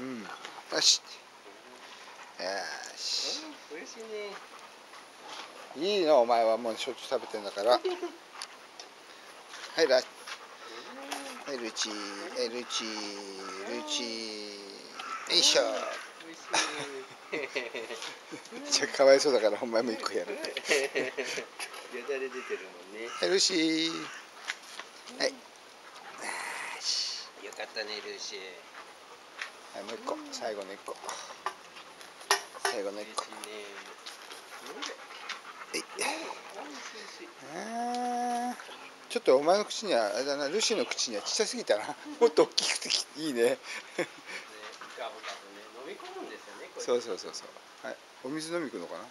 うん。よし。よし。うん美味しいねいいのお前はもうしょっちゅう食べてんだから。はいラはいルチえルチルチよいしょ。美味しいじゃあかわいそうだからお前も一個やる。よだれ出てるもんね。はいルシはい。よかったねルーシーはいもう一個。最後の一個。最後の一個。嬉しい。ねはい美味しいあー。ちょっとお前の口にはあれだなルシーの口にはちっちゃすぎたな。もっと大きくていいね。ねガブガブね飲み込むんですよねこれ。そうそうそうそう。はい。お水飲み行くのかな？